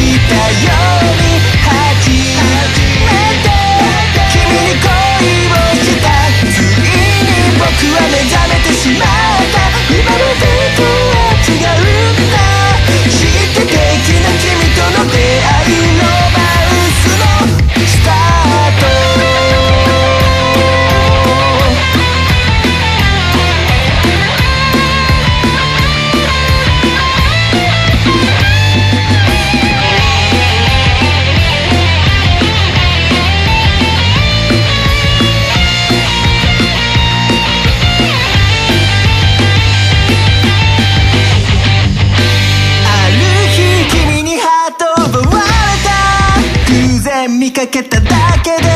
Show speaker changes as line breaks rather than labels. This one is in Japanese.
したよ que te da que de